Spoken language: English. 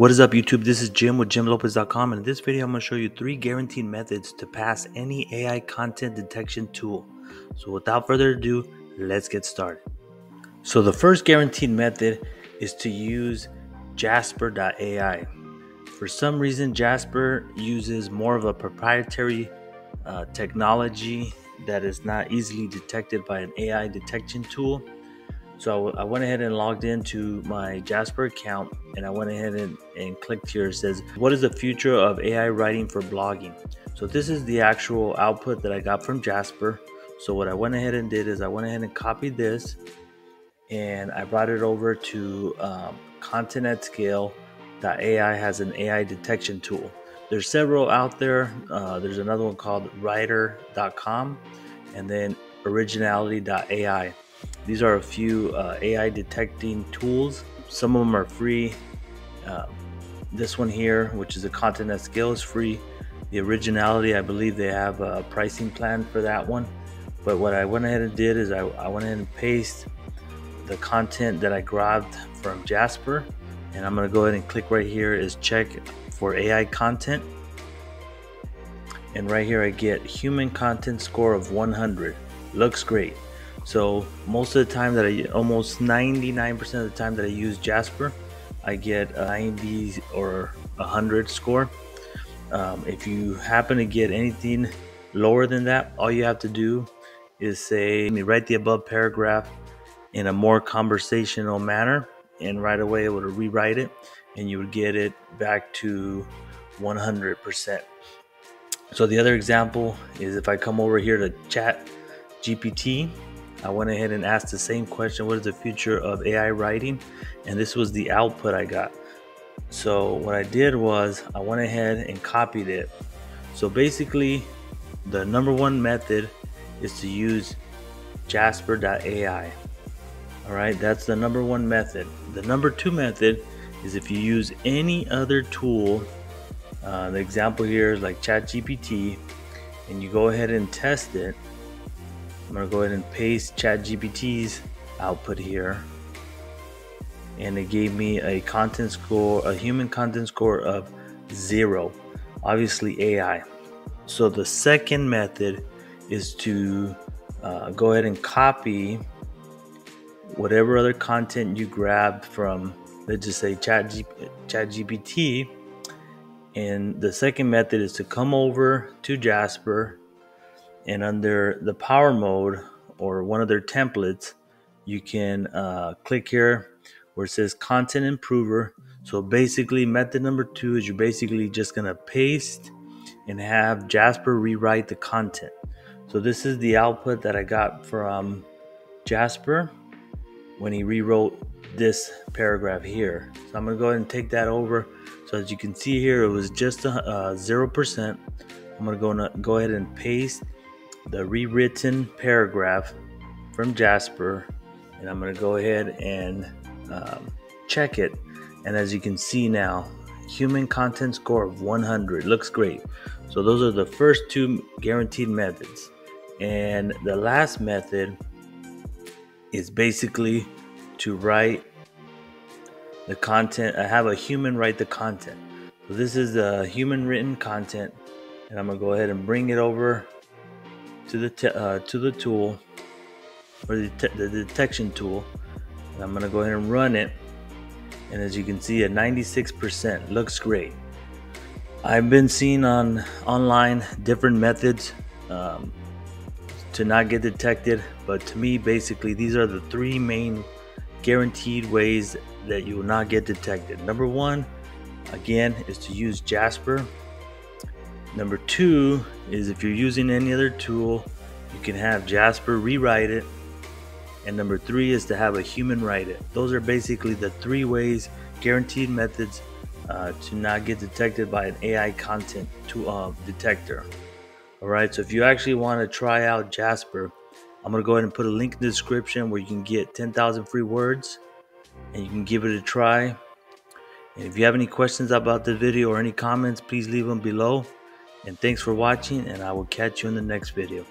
What is up YouTube? This is Jim with JimLopez.com and in this video I'm going to show you three guaranteed methods to pass any AI content detection tool. So without further ado, let's get started. So the first guaranteed method is to use Jasper.ai. For some reason Jasper uses more of a proprietary uh, technology that is not easily detected by an AI detection tool. So I went ahead and logged into my Jasper account and I went ahead and, and clicked here. It says, what is the future of AI writing for blogging? So this is the actual output that I got from Jasper. So what I went ahead and did is I went ahead and copied this and I brought it over to um, Content at Scale. AI has an AI detection tool. There's several out there. Uh, there's another one called Writer.com and then Originality.ai. These are a few uh, AI detecting tools. Some of them are free. Uh, this one here, which is a content at scale, is free. The originality, I believe they have a pricing plan for that one. But what I went ahead and did is I, I went ahead and paste the content that I grabbed from Jasper. And I'm going to go ahead and click right here is check for AI content. And right here I get human content score of 100. Looks great. So most of the time that I, almost 99% of the time that I use Jasper, I get a 90 or 100 score. Um, if you happen to get anything lower than that, all you have to do is say, let me write the above paragraph in a more conversational manner, and right away it would rewrite it, and you would get it back to 100%. So the other example is if I come over here to Chat GPT I went ahead and asked the same question what is the future of AI writing? And this was the output I got. So, what I did was I went ahead and copied it. So, basically, the number one method is to use Jasper.ai. All right, that's the number one method. The number two method is if you use any other tool. Uh, the example here is like ChatGPT, and you go ahead and test it I'm gonna go ahead and paste ChatGPT's output here. And it gave me a content score, a human content score of zero. Obviously AI. So the second method is to uh, go ahead and copy whatever other content you grabbed from, let's just say Chat, ChatGPT. And the second method is to come over to Jasper and under the power mode or one of their templates you can uh, click here where it says content improver. So basically method number two is you're basically just gonna paste and have jasper rewrite the content. So this is the output that i got from jasper when he rewrote this paragraph here. So i'm gonna go ahead and take that over. So as you can see here it was just a zero percent. I'm gonna go, go ahead and paste the rewritten paragraph from Jasper and I'm going to go ahead and um, check it. And as you can see now, human content score of 100 looks great. So those are the first two guaranteed methods. And the last method is basically to write the content. I have a human write the content. So this is a human written content. And I'm to go ahead and bring it over to the uh, to the tool or the, the detection tool and I'm gonna go ahead and run it. And as you can see at 96% looks great. I've been seeing on online different methods um, to not get detected but to me basically these are the three main guaranteed ways that you will not get detected. Number one again is to use Jasper Number two is if you're using any other tool, you can have Jasper rewrite it. And number three is to have a human write it. Those are basically the three ways, guaranteed methods uh, to not get detected by an AI content to, uh, detector. All right, so if you actually want to try out Jasper, I'm going to go ahead and put a link in the description where you can get 10,000 free words and you can give it a try. And if you have any questions about the video or any comments, please leave them below. And thanks for watching and I will catch you in the next video.